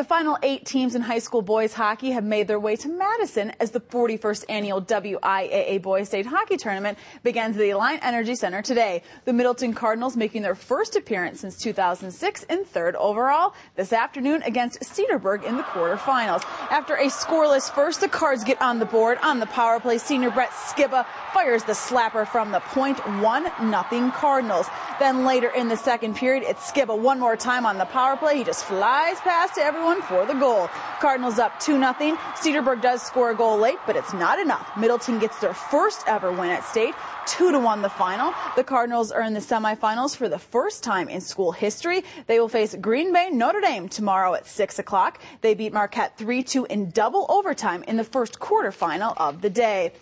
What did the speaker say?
The final eight teams in high school boys hockey have made their way to Madison as the 41st annual WIAA Boys State Hockey Tournament begins at the Alliant Energy Center today. The Middleton Cardinals making their first appearance since 2006 and third overall this afternoon against Cedarburg in the quarterfinals. After a scoreless first, the Cards get on the board on the power play. Senior Brett Skiba fires the slapper from the point, one nothing Cardinals. Then later in the second period, it's Skiba one more time on the power play. He just flies past to everyone for the goal. Cardinals up 2 0. Cedarburg does score a goal late, but it's not enough. Middleton gets their first ever win at state. 2 to 1 the final. The Cardinals are in the semifinals for the first time in school history. They will face Green Bay Notre Dame tomorrow at 6 o'clock. They beat Marquette 3 2 in double overtime in the first quarterfinal of the day.